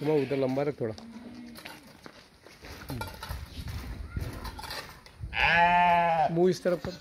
घुमा उधर लंबा रख थोड़ा। मुँह इस तरफ़ कर।